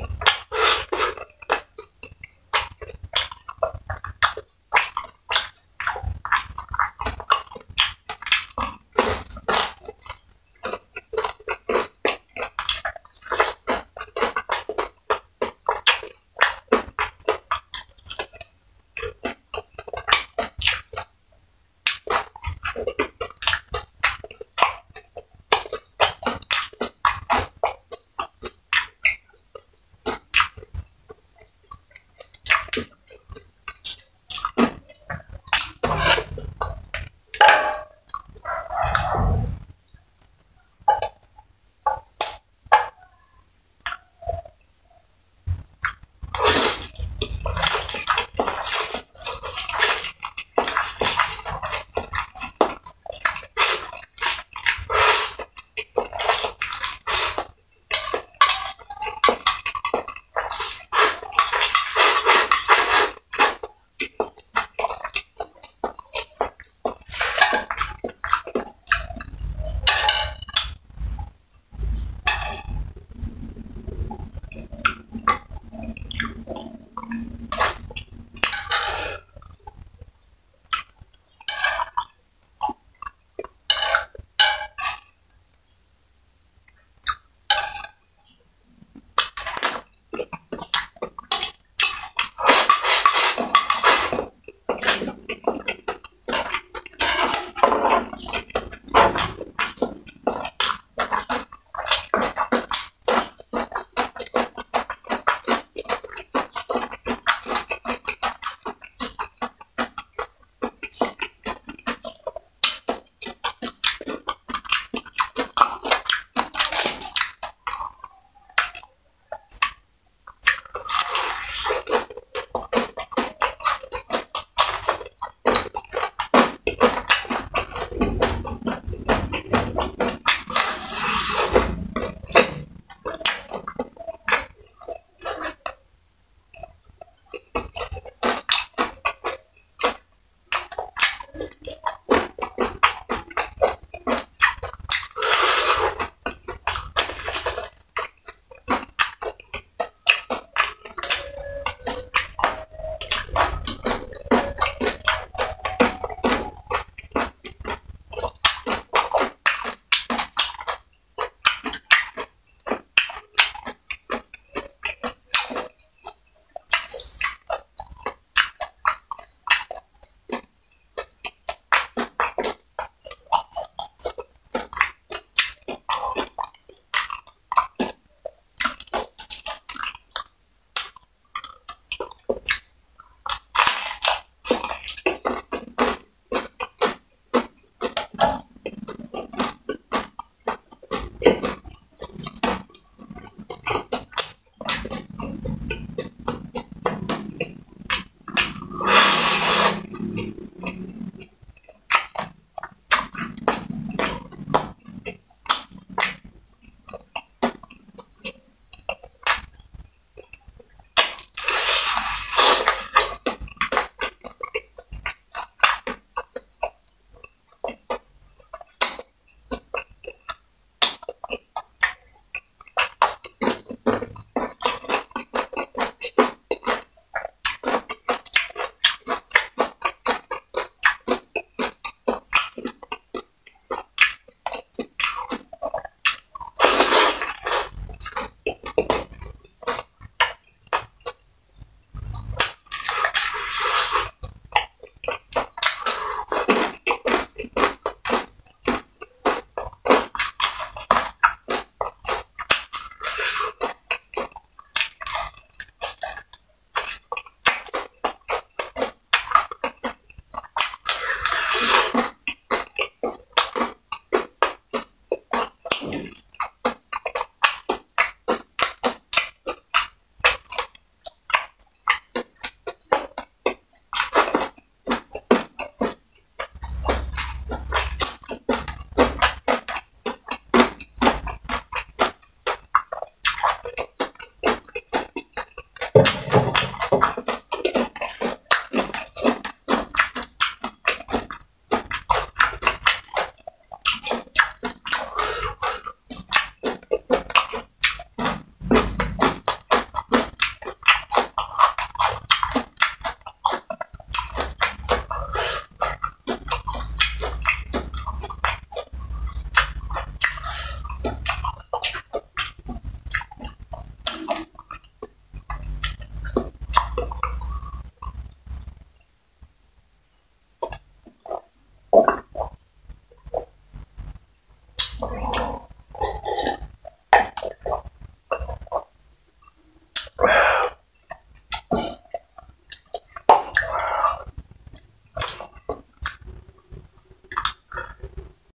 one.